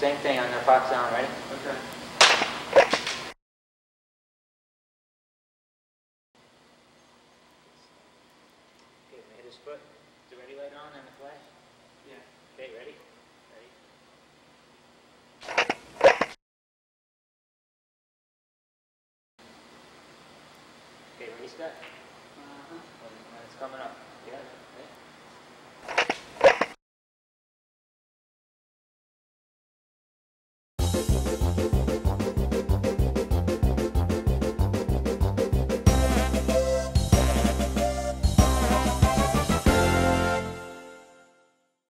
Same thing, on the fox down, ready? Okay. Okay, hit his foot. Is the ready light on and the flash? Yeah. Okay, ready? Ready? Okay, ready, Scott? Uh-huh. It's coming up.